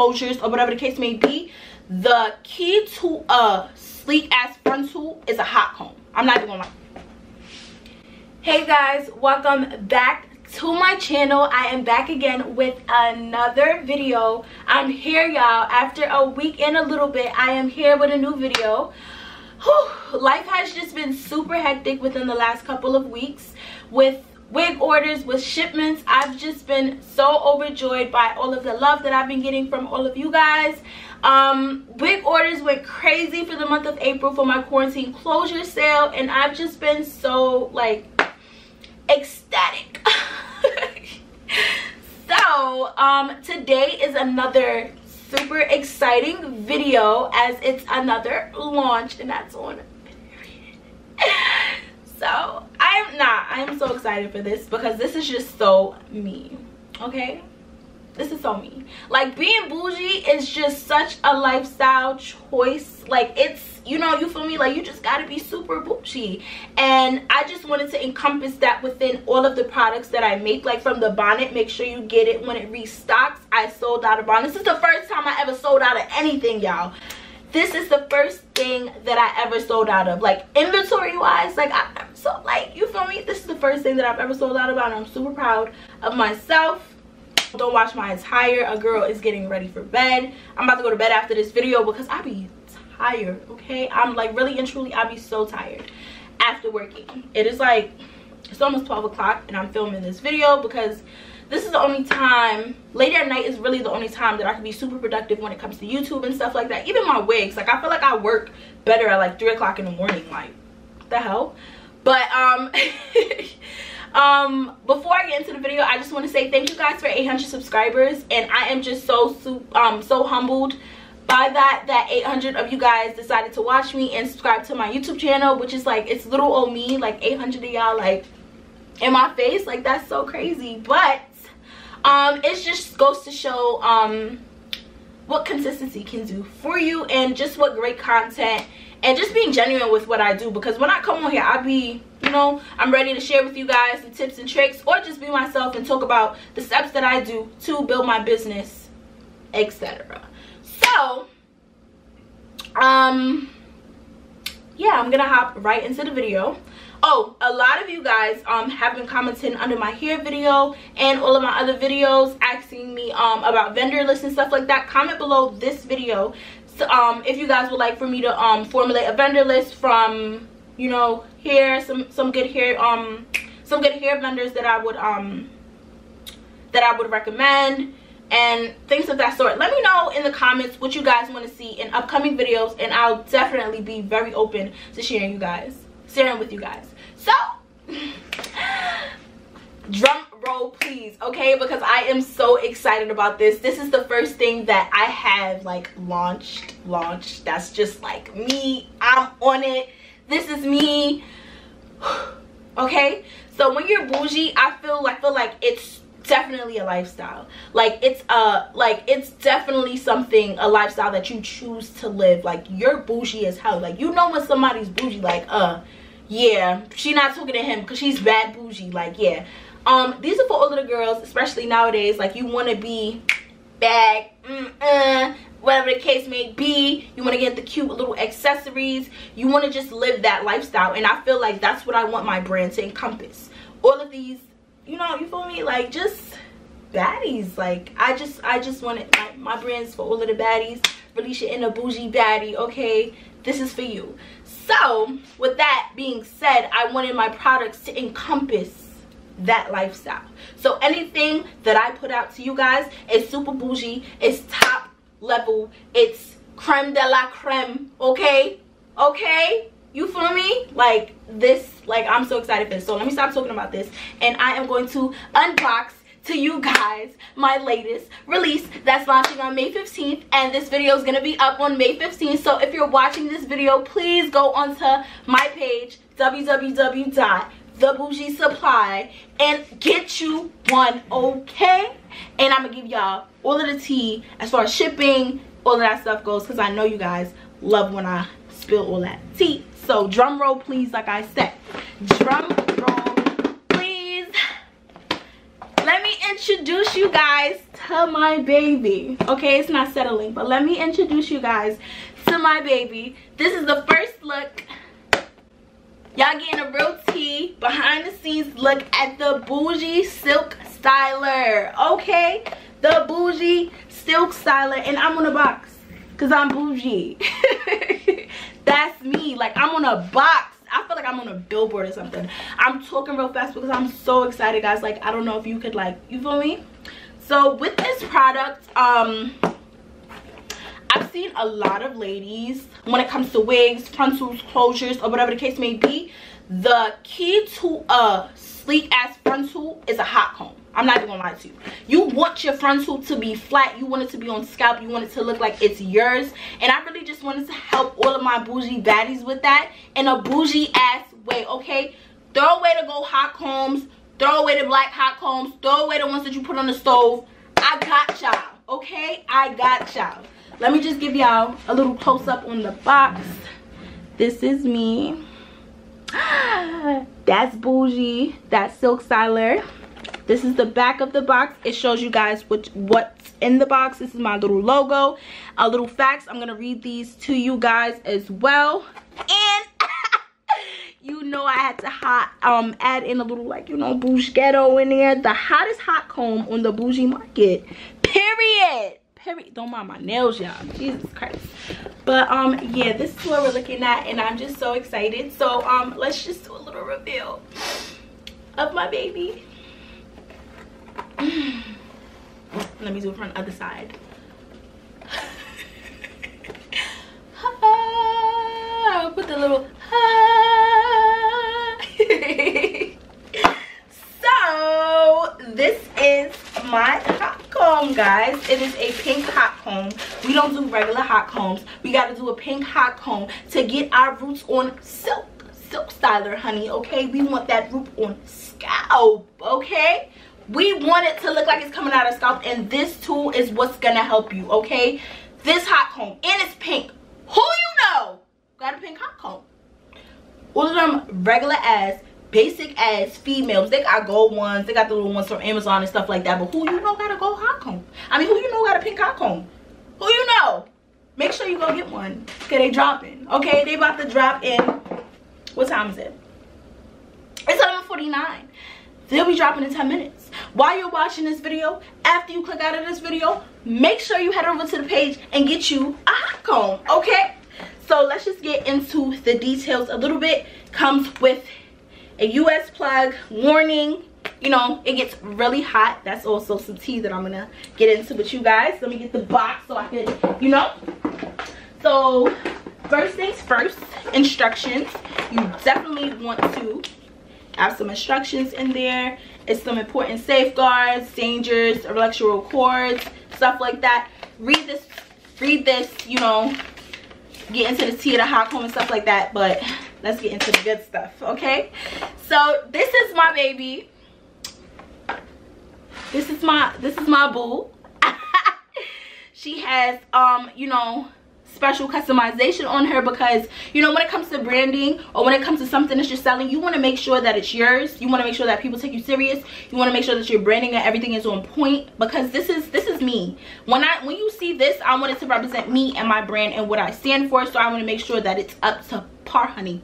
closures or whatever the case may be the key to a sleek ass frontal is a hot comb. I'm not even gonna lie. Hey guys welcome back to my channel. I am back again with another video. I'm here y'all. After a week and a little bit i am here with a new video. Whew, life has just been super hectic within the last couple of weeks with wig orders with shipments. I've just been so overjoyed by all of the love that i've been getting from all of you guys. Um wig orders went crazy for the month of april for my quarantine closure sale and i've just been so like ecstatic. So um today is another super exciting video as it's another launch and that's on. So i am not i am so excited for this because this is just so me okay? This is so me. Like being bougie is just such a lifestyle choice. Like it's you know you feel me? Like you just got to be super bougie. And i just wanted to encompass that within all of the products that i make. Like from the bonnet make sure you get it when it restocks. I sold out of bonnet. This is the first time i ever sold out of anything y'all this is the first thing that i ever sold out of. Like inventory wise like I, am so like you feel me? This is the first thing that i've ever sold out of and i'm super proud of myself. Don't watch my entire a girl is getting ready for bed. I'm about to go to bed after this video because i be tired okay? I'm like really and truly i be so tired after working. It is like it's almost 12 o'clock and i'm filming this video because this is the only time late at night is really the only time that i can be super productive when it comes to youtube and stuff like that. Even my wigs like i feel like i work better at like three o'clock in the morning like the hell? But um um before i get into the video i just want to say thank you guys for 800 subscribers and i am just so um so humbled by that that 800 of you guys decided to watch me and subscribe to my youtube channel which is like it's little old me like 800 of y'all like in my face. Like that's so crazy. But um it just goes to show um what consistency can do for you and just what great content and just being genuine with what i do. Because when i come on here i be you know i'm ready to share with you guys the tips and tricks or just be myself and talk about the steps that i do to build my business etc so um yeah i'm gonna hop right into the video oh a lot of you guys um have been commenting under my hair video and all of my other videos asking me um about vendor lists and stuff like that. Comment below this video. So, um if you guys would like for me to um formulate a vendor list from you know hair some some good hair um some good hair vendors that i would um that i would recommend and things of that sort. Let me know in the comments what you guys want to see in upcoming videos and i'll definitely be very open to sharing you guys sharing with you guys. So drum roll please okay? Because i am so excited about this. This is the first thing that i have like launched launched. That's just like me. I'm on it. This is me. Okay? So when you're bougie i feel like feel like it's definitely a lifestyle. Like it's uh like it's definitely something a lifestyle that you choose to live. Like you're bougie as hell. Like you know when somebody's bougie like uh yeah she not talking to him because she's bad bougie like yeah. Um these are for all of the girls especially nowadays like you want to be bad mm -uh, whatever the case may be. You want to get the cute little accessories. You want to just live that lifestyle and i feel like that's what i want my brand to encompass. All of these you know you feel me? Like just baddies. Like i just i just wanted my, my brands for all of the baddies. Release in a bougie baddie okay? This is for you so with that being said i wanted my products to encompass that lifestyle. So anything that i put out to you guys is super bougie it's top level it's creme de la creme okay? Okay? You feel me? Like this like i'm so excited for this. So let me stop talking about this and i am going to unbox to you guys my latest release. That's launching on may 15th and this video is going to be up on may 15th so if you're watching this video please go onto my page www.thebougie supply and get you one okay? And i'm gonna give y'all all of the tea as far as shipping all of that stuff goes because i know you guys love when i spill all that tea. So drum roll please like i said. Drum introduce you guys to my baby. Okay it's not settling but let me introduce you guys to my baby. This is the first look. Y'all getting a real tea behind the scenes look at the bougie silk styler okay? The bougie silk styler and i'm on a box because i'm bougie. That's me like i'm on a box I feel like I'm on a billboard or something. I'm talking real fast because I'm so excited, guys. Like, I don't know if you could, like, you feel me? So, with this product, um, I've seen a lot of ladies, when it comes to wigs, frontals, closures, or whatever the case may be, the key to a sleek ass frontal is a hot comb. I'm not even gonna lie to you. You want your frontal to be flat. You want it to be on scalp. You want it to look like it's yours. And I really just wanted to help all of my bougie baddies with that in a bougie ass way, okay? Throw away the gold hot combs. Throw away the black hot combs. Throw away the ones that you put on the stove. I got y'all, okay? I got y'all. Let me just give y'all a little close up on the box. This is me. That's bougie. That's silk styler this is the back of the box. It shows you guys what what's in the box. This is my little logo. A little facts i'm gonna read these to you guys as well. And you know i had to hot um add in a little like you know bougie ghetto in there. The hottest hot comb on the bougie market. Period. Period don't mind my nails y'all. Jesus christ. But um yeah this is what we're looking at and i'm just so excited. So um let's just do a little reveal of my baby let me do it from the other side. I'll put the little so this is my hot comb guys. It is a pink hot comb. We don't do regular hot combs. We got to do a pink hot comb to get our roots on silk silk styler honey okay? We want that root on scalp okay we want it to look like it's coming out of scalp and this tool is what's gonna help you okay? This hot comb and it's pink. Who you know got a pink hot comb? All of them regular ass basic ass females. They got gold ones they got the little ones from amazon and stuff like that but who you know got a gold hot comb? I mean who you know got a pink hot comb? Who you know? Make sure you go get one okay they dropping okay? They about to drop in what time is it? It's 11:49. they'll be dropping in 10 minutes while you're watching this video after you click out of this video make sure you head over to the page and get you a hot comb okay? So let's just get into the details a little bit. Comes with a us plug warning you know it gets really hot. That's also some tea that i'm gonna get into with you guys. Let me get the box so i can you know. So first things first instructions. You definitely want to have some instructions in there it's some important safeguards, dangers, electoral cords, stuff like that. Read this, read this, you know, get into the tea of the hot comb and stuff like that. But let's get into the good stuff, okay? So this is my baby. This is my this is my boo. she has um, you know, special customization on her because you know when it comes to branding or when it comes to something that you're selling you want to make sure that it's yours. You want to make sure that people take you serious. You want to make sure that your branding and everything is on point because this is this is me. When i when you see this i want it to represent me and my brand and what i stand for. So i want to make sure that it's up to par honey.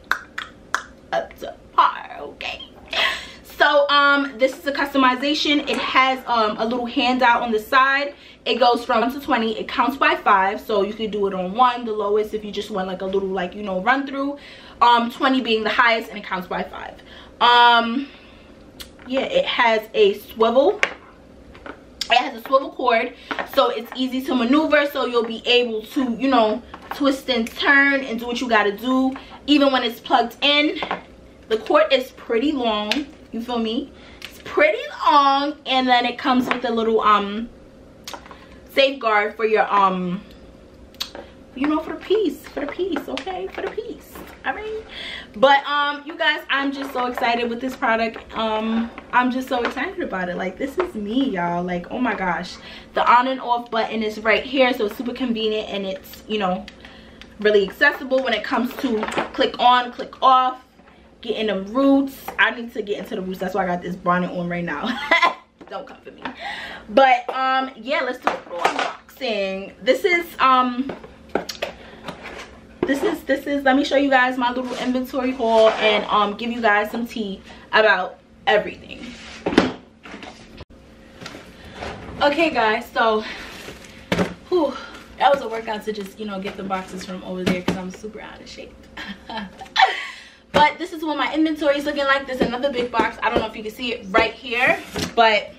Up to par okay so um this is a customization. It has um a little handout on the side. It goes from 1 to 20 it counts by five. So you could do it on one the lowest if you just want like a little like you know run through. Um 20 being the highest and it counts by five. Um yeah it has a swivel. It has a swivel cord so it's easy to maneuver so you'll be able to you know twist and turn and do what you got to do. Even when it's plugged in the cord is pretty long you feel me? It's pretty long and then it comes with a little um safeguard for your um you know for the piece for the piece okay? For the piece i mean. But um you guys i'm just so excited with this product. Um i'm just so excited about it. Like this is me y'all. Like oh my gosh. The on and off button is right here so it's super convenient and it's you know really accessible when it comes to click on click off getting them roots. I need to get into the roots. That's why i got this bonnet on right now. Don't come for me. But um yeah let's do a unboxing. This is um this is this is let me show you guys my little inventory haul and um give you guys some tea about everything. Okay guys so whew, that was a workout to just you know get the boxes from over there because i'm super out of shape but this is what my inventory is looking like. There's another big box. I don't know if you can see it right here but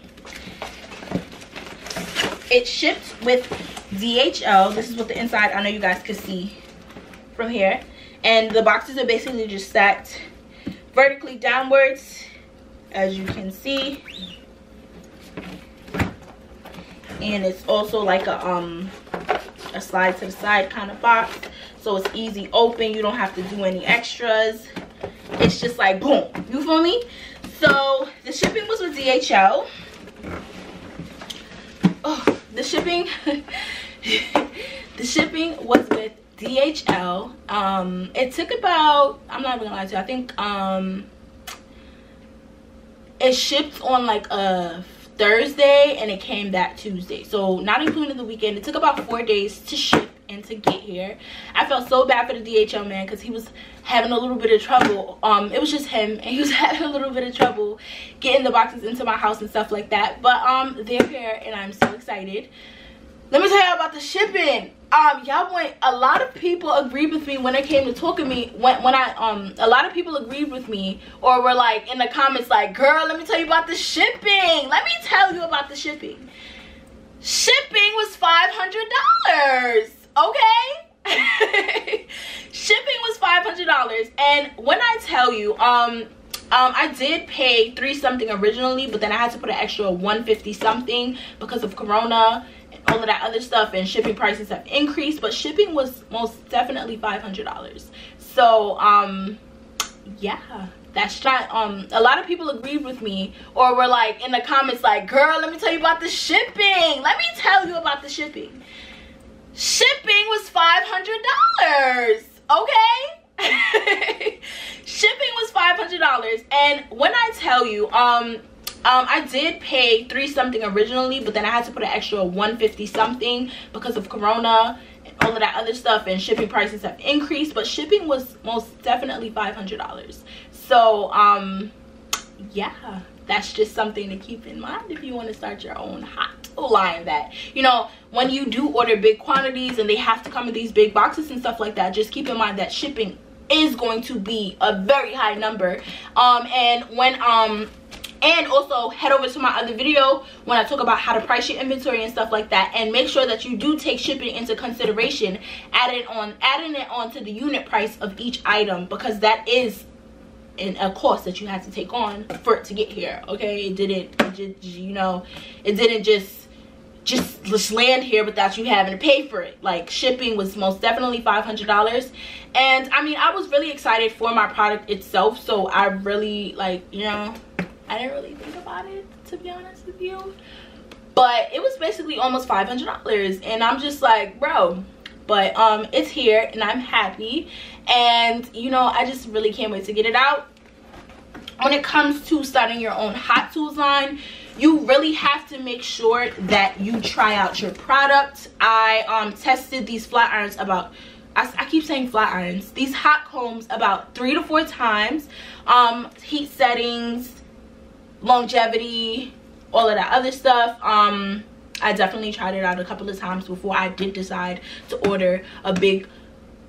it shipped with dhl this is what the inside i know you guys can see from here. And the boxes are basically just stacked vertically downwards as you can see. And it's also like a um a slide to the side kind of box. So it's easy open. You don't have to do any extras it's just like boom. You feel me? So the shipping was with dhl oh the shipping the shipping was with dhl um it took about i'm not even gonna lie to you i think um it shipped on like a Thursday and it came that Tuesday. So not including the weekend. It took about four days to ship and to get here. I felt so bad for the DHL man because he was having a little bit of trouble. Um, it was just him and he was having a little bit of trouble getting the boxes into my house and stuff like that. But um, they're here and I'm so excited let me tell y'all about the shipping um y'all went a lot of people agreed with me when it came to talking me when when i um a lot of people agreed with me or were like in the comments like girl let me tell you about the shipping let me tell you about the shipping shipping was five hundred dollars okay. Shipping was five hundred dollars. And when i tell you um um i did pay three something originally but then i had to put an extra 150 something because of corona and all of that other stuff and shipping prices have increased but shipping was most definitely $500 so um yeah that's not um a lot of people agreed with me or were like in the comments like girl let me tell you about the shipping. Let me tell you about the shipping shipping was $500 okay? Shipping was $500 and when I tell you um um i did pay three something originally but then i had to put an extra 150 something because of corona and all of that other stuff and shipping prices have increased but shipping was most definitely 500 dollars. So um yeah that's just something to keep in mind if you want to start your own hot line that you know when you do order big quantities and they have to come in these big boxes and stuff like that just keep in mind that shipping is going to be a very high number. Um and when um and also head over to my other video when i talk about how to price your inventory and stuff like that and make sure that you do take shipping into consideration adding on adding it on to the unit price of each item because that is in a cost that you had to take on for it to get here okay? It didn't it just, you know it didn't just just just land here without you having to pay for it. Like shipping was most definitely $500 and i mean i was really excited for my product itself so i really like you know I didn't really think about it to be honest with you. But it was basically almost $500 and I'm just like, bro, but um it's here and I'm happy and you know, I just really can't wait to get it out. When it comes to starting your own hot tools line, you really have to make sure that you try out your product. I um tested these flat irons about I, I, keep saying flat irons these hot combs about three to four times um heat settings longevity all of that other stuff um i definitely tried it out a couple of times before i did decide to order a big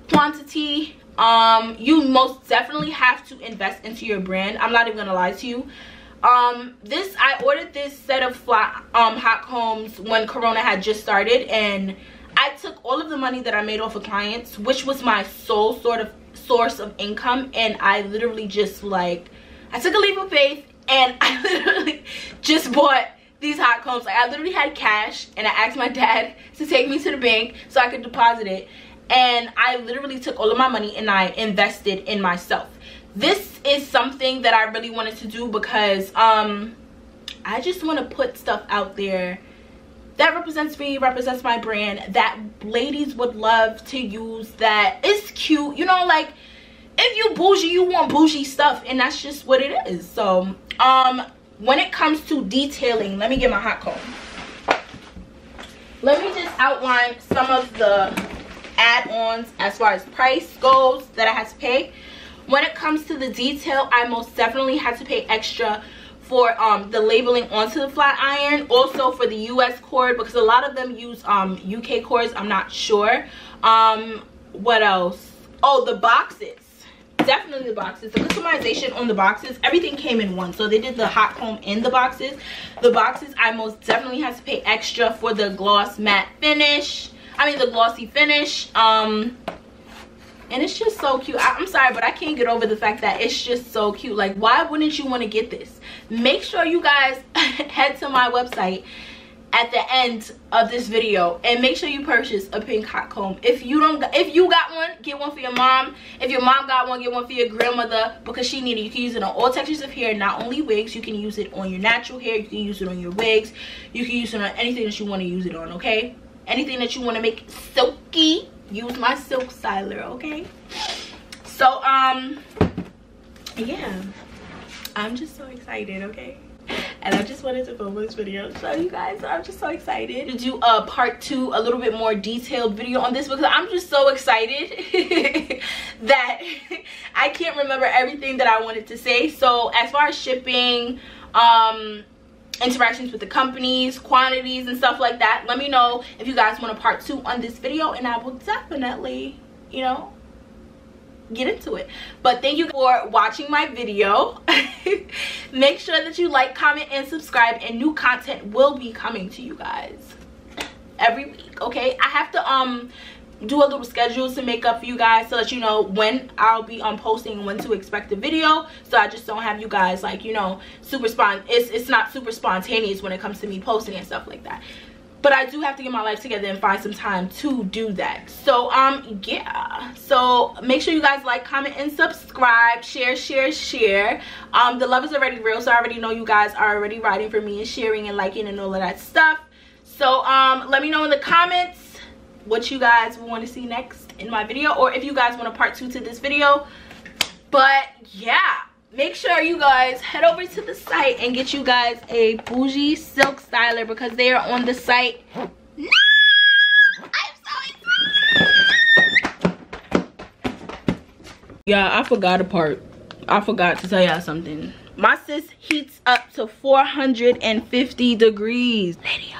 quantity um you most definitely have to invest into your brand i'm not even gonna lie to you um this i ordered this set of flat um hot combs when corona had just started and i took all of the money that i made off of clients which was my sole sort of source of income and i literally just like i took a leap of faith and I literally just bought these hot combs. Like I literally had cash and I asked my dad to take me to the bank so I could deposit it. And I literally took all of my money and I invested in myself. This is something that I really wanted to do because um, I just want to put stuff out there that represents me, represents my brand, that ladies would love to use, that is cute. You know, like if you bougie, you want bougie stuff and that's just what it is. So um when it comes to detailing let me get my hot comb let me just outline some of the add-ons as far as price goes that i had to pay. When it comes to the detail i most definitely had to pay extra for um, the labeling onto the flat iron. Also for the us cord because a lot of them use um, uk cords. I'm not sure. Um, what else? Oh the boxes. Definitely the boxes. The customization on the boxes everything came in one. So they did the hot comb in the boxes. The boxes i most definitely had to pay extra for the gloss matte finish i mean the glossy finish um and it's just so cute. I, i'm sorry but i can't get over the fact that it's just so cute. Like why wouldn't you want to get this? Make sure you guys head to my website at the end of this video and make sure you purchase a pink hot comb. If you don't if you got one get one for your mom. If your mom got one get one for your grandmother because she needed you can use it on all textures of hair not only wigs. You can use it on your natural hair. You can use it on your wigs. You can use it on anything that you want to use it on okay anything that you want to make silky use my silk styler okay? So um yeah. I'm just so excited okay? And I just wanted to film this video so you guys I'm just so excited. To do a part two a little bit more detailed video on this? Because I'm just so excited that I can't remember everything that I wanted to say. So as far as shipping um interactions with the companies quantities and stuff like that. Let me know if you guys want a part two on this video and I will definitely you know get into it. But thank you for watching my video. Make sure that you like comment and subscribe and new content will be coming to you guys every week okay? I have to um do a little schedule to make up for you guys so that you know when I'll be on um, posting when to expect the video. So I just don't have you guys like you know super spont it's it's not super spontaneous when it comes to me posting and stuff like that. But i do have to get my life together and find some time to do that. So um yeah. So make sure you guys like comment and subscribe. Share share share. Um the love is already real so i already know you guys are already writing for me and sharing and liking and all of that stuff. So um let me know in the comments what you guys want to see next in my video or if you guys want a part two to this video. But yeah make sure you guys head over to the site and get you guys a bougie silk styler because they are on the site yeah i forgot a part. I forgot to tell y'all something. My sis heats up to 450 degrees. Lady